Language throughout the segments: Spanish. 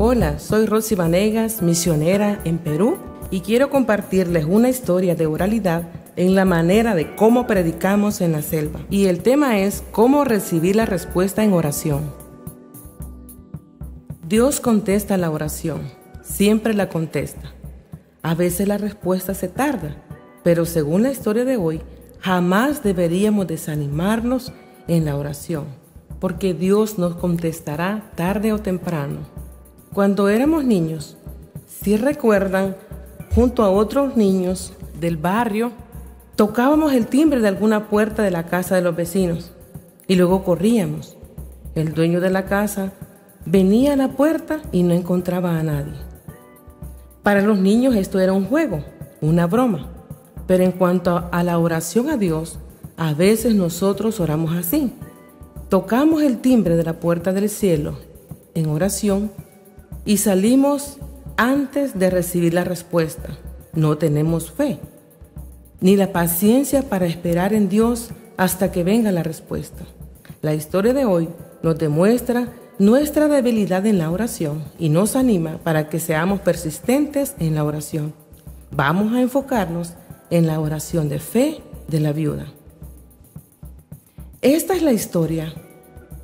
Hola, soy Rosy Vanegas, misionera en Perú, y quiero compartirles una historia de oralidad en la manera de cómo predicamos en la selva. Y el tema es cómo recibir la respuesta en oración. Dios contesta la oración, siempre la contesta. A veces la respuesta se tarda, pero según la historia de hoy, jamás deberíamos desanimarnos en la oración, porque Dios nos contestará tarde o temprano. Cuando éramos niños, si recuerdan, junto a otros niños del barrio, tocábamos el timbre de alguna puerta de la casa de los vecinos y luego corríamos. El dueño de la casa venía a la puerta y no encontraba a nadie. Para los niños esto era un juego, una broma, pero en cuanto a la oración a Dios, a veces nosotros oramos así. Tocamos el timbre de la puerta del cielo en oración y salimos antes de recibir la respuesta. No tenemos fe, ni la paciencia para esperar en Dios hasta que venga la respuesta. La historia de hoy nos demuestra nuestra debilidad en la oración y nos anima para que seamos persistentes en la oración. Vamos a enfocarnos en la oración de fe de la viuda. Esta es la historia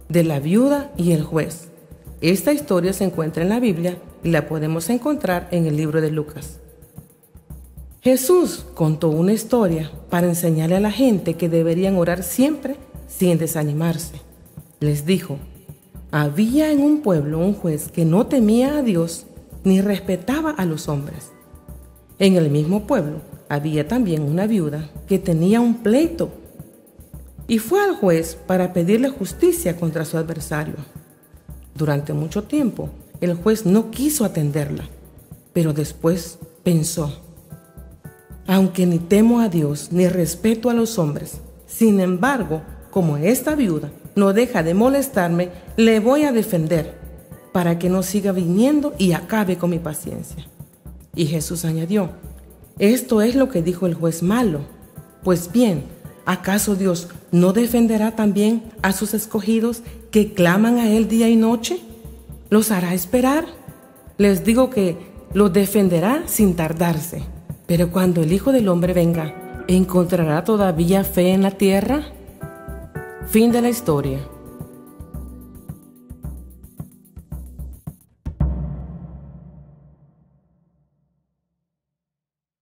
de la viuda y el juez. Esta historia se encuentra en la Biblia y la podemos encontrar en el libro de Lucas. Jesús contó una historia para enseñarle a la gente que deberían orar siempre sin desanimarse. Les dijo, había en un pueblo un juez que no temía a Dios ni respetaba a los hombres. En el mismo pueblo había también una viuda que tenía un pleito y fue al juez para pedirle justicia contra su adversario. Durante mucho tiempo, el juez no quiso atenderla, pero después pensó, aunque ni temo a Dios ni respeto a los hombres, sin embargo, como esta viuda no deja de molestarme, le voy a defender para que no siga viniendo y acabe con mi paciencia. Y Jesús añadió, esto es lo que dijo el juez malo. Pues bien, ¿Acaso Dios no defenderá también a sus escogidos que claman a Él día y noche? ¿Los hará esperar? Les digo que los defenderá sin tardarse. Pero cuando el Hijo del Hombre venga, ¿encontrará todavía fe en la tierra? Fin de la historia.